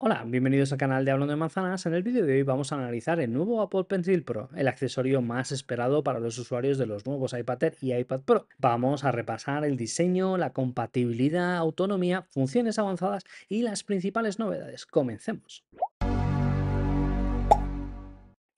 Hola, bienvenidos al canal de Hablando de Manzanas. En el vídeo de hoy vamos a analizar el nuevo Apple Pencil Pro, el accesorio más esperado para los usuarios de los nuevos iPad Air y iPad Pro. Vamos a repasar el diseño, la compatibilidad, autonomía, funciones avanzadas y las principales novedades. Comencemos.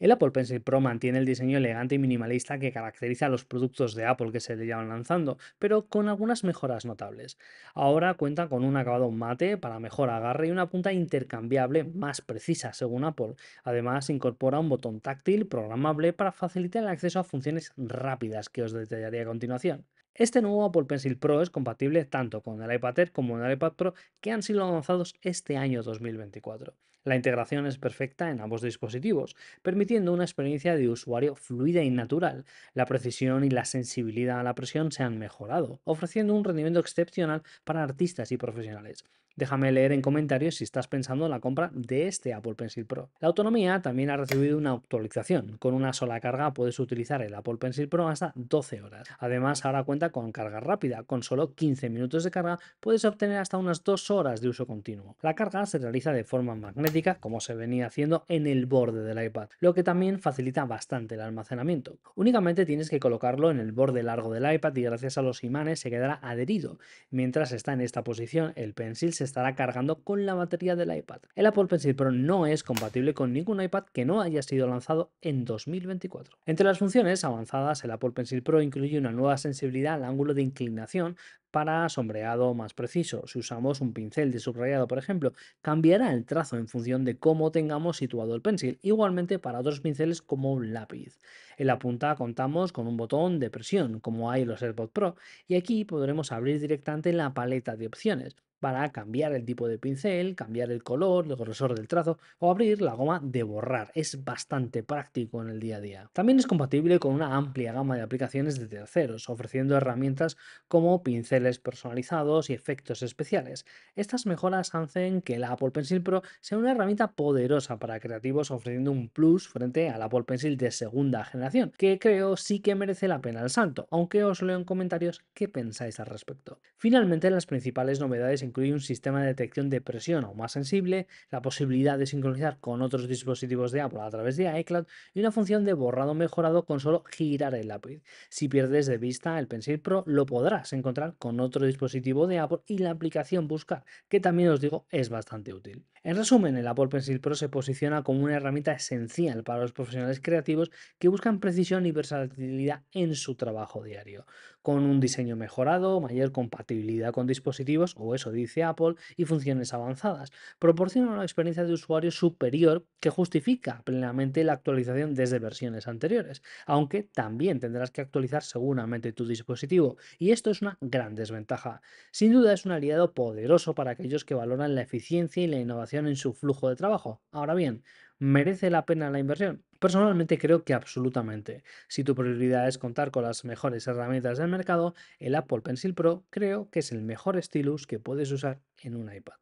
El Apple Pencil Pro mantiene el diseño elegante y minimalista que caracteriza a los productos de Apple que se le llevan lanzando, pero con algunas mejoras notables. Ahora cuenta con un acabado mate para mejor agarre y una punta intercambiable más precisa, según Apple. Además, incorpora un botón táctil programable para facilitar el acceso a funciones rápidas que os detallaré a continuación. Este nuevo Apple Pencil Pro es compatible tanto con el iPad Air como el iPad Pro que han sido lanzados este año 2024. La integración es perfecta en ambos dispositivos, permitiendo una experiencia de usuario fluida y natural. La precisión y la sensibilidad a la presión se han mejorado, ofreciendo un rendimiento excepcional para artistas y profesionales. Déjame leer en comentarios si estás pensando en la compra de este Apple Pencil Pro. La autonomía también ha recibido una actualización. Con una sola carga puedes utilizar el Apple Pencil Pro hasta 12 horas. Además, ahora cuenta con carga rápida. Con solo 15 minutos de carga puedes obtener hasta unas 2 horas de uso continuo. La carga se realiza de forma magnética, como se venía haciendo en el borde del iPad, lo que también facilita bastante el almacenamiento. Únicamente tienes que colocarlo en el borde largo del iPad y gracias a los imanes se quedará adherido. Mientras está en esta posición, el Pencil se estará cargando con la batería del iPad. El Apple Pencil Pro no es compatible con ningún iPad que no haya sido lanzado en 2024. Entre las funciones avanzadas, el Apple Pencil Pro incluye una nueva sensibilidad al ángulo de inclinación para sombreado más preciso. Si usamos un pincel de subrayado, por ejemplo, cambiará el trazo en función de cómo tengamos situado el pencil, igualmente para otros pinceles como un lápiz. En la punta contamos con un botón de presión, como hay en los AirPods Pro, y aquí podremos abrir directamente la paleta de opciones para cambiar el tipo de pincel, cambiar el color, el grosor del trazo o abrir la goma de borrar. Es bastante práctico en el día a día. También es compatible con una amplia gama de aplicaciones de terceros, ofreciendo herramientas como pinceles personalizados y efectos especiales. Estas mejoras hacen que la Apple Pencil Pro sea una herramienta poderosa para creativos ofreciendo un plus frente al Apple Pencil de segunda generación, que creo sí que merece la pena el salto, aunque os leo en comentarios qué pensáis al respecto. Finalmente, las principales novedades incluye un sistema de detección de presión aún más sensible, la posibilidad de sincronizar con otros dispositivos de Apple a través de iCloud y una función de borrado mejorado con solo girar el lápiz. Si pierdes de vista el Pencil Pro, lo podrás encontrar con otro dispositivo de Apple y la aplicación Buscar, que también os digo es bastante útil. En resumen, el Apple Pencil Pro se posiciona como una herramienta esencial para los profesionales creativos que buscan precisión y versatilidad en su trabajo diario, con un diseño mejorado, mayor compatibilidad con dispositivos o eso dice Apple, y funciones avanzadas. Proporciona una experiencia de usuario superior que justifica plenamente la actualización desde versiones anteriores, aunque también tendrás que actualizar seguramente tu dispositivo, y esto es una gran desventaja. Sin duda es un aliado poderoso para aquellos que valoran la eficiencia y la innovación en su flujo de trabajo. Ahora bien, ¿merece la pena la inversión? Personalmente creo que absolutamente. Si tu prioridad es contar con las mejores herramientas del mercado, el Apple Pencil Pro creo que es el mejor stylus que puedes usar en un iPad.